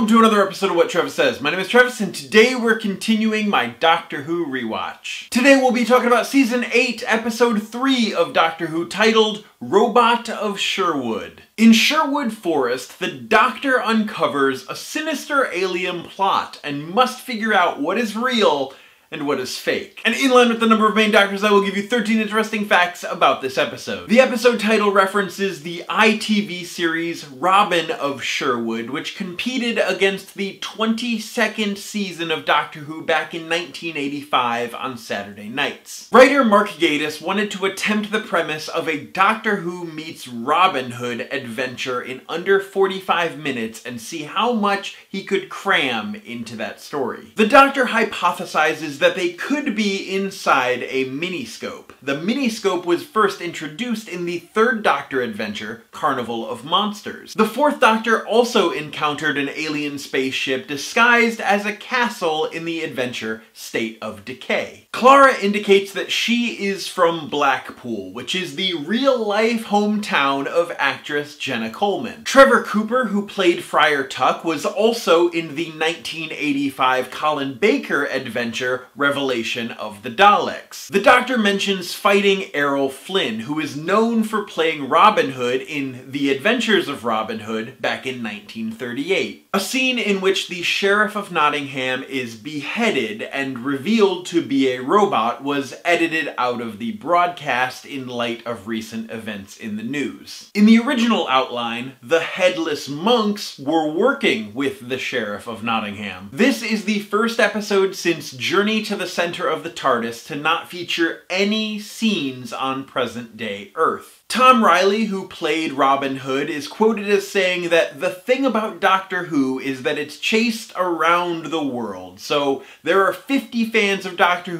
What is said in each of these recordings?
welcome to another episode of What Travis Says. My name is Travis, and today we're continuing my Doctor Who rewatch. Today we'll be talking about Season 8, Episode 3 of Doctor Who, titled Robot of Sherwood. In Sherwood Forest, the Doctor uncovers a sinister alien plot and must figure out what is real and what is fake. And in line with the number of main doctors, I will give you 13 interesting facts about this episode. The episode title references the ITV series Robin of Sherwood, which competed against the 22nd season of Doctor Who back in 1985 on Saturday nights. Writer Mark Gatiss wanted to attempt the premise of a Doctor Who meets Robin Hood adventure in under 45 minutes and see how much he could cram into that story. The Doctor hypothesizes that they could be inside a miniscope. The miniscope was first introduced in the third Doctor adventure, Carnival of Monsters. The fourth Doctor also encountered an alien spaceship disguised as a castle in the adventure State of Decay. Clara indicates that she is from Blackpool, which is the real-life hometown of actress Jenna Coleman. Trevor Cooper, who played Friar Tuck, was also in the 1985 Colin Baker adventure Revelation of the Daleks. The Doctor mentions fighting Errol Flynn, who is known for playing Robin Hood in The Adventures of Robin Hood back in 1938. A scene in which the Sheriff of Nottingham is beheaded and revealed to be a robot was edited out of the broadcast in light of recent events in the news. In the original outline, the headless monks were working with the Sheriff of Nottingham. This is the first episode since Journey to the Center of the TARDIS to not feature any scenes on present-day Earth. Tom Riley, who played Robin Hood, is quoted as saying that the thing about Doctor Who is that it's chased around the world, so there are 50 fans of Doctor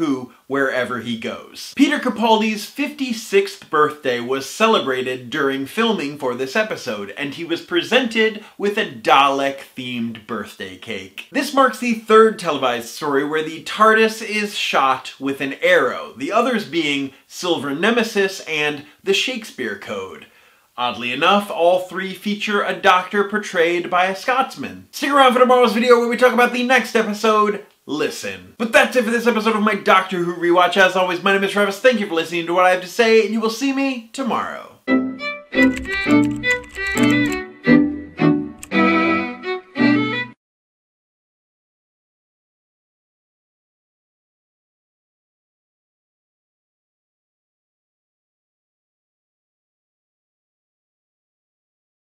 Wherever he goes. Peter Capaldi's 56th birthday was celebrated during filming for this episode, and he was presented with a Dalek-themed birthday cake. This marks the third televised story where the TARDIS is shot with an arrow, the others being Silver Nemesis and the Shakespeare Code. Oddly enough, all three feature a doctor portrayed by a Scotsman. Stick around for tomorrow's video where we talk about the next episode, Listen. But that's it for this episode of my Doctor Who rewatch. As always, my name is Travis. Thank you for listening to what I have to say, and you will see me tomorrow.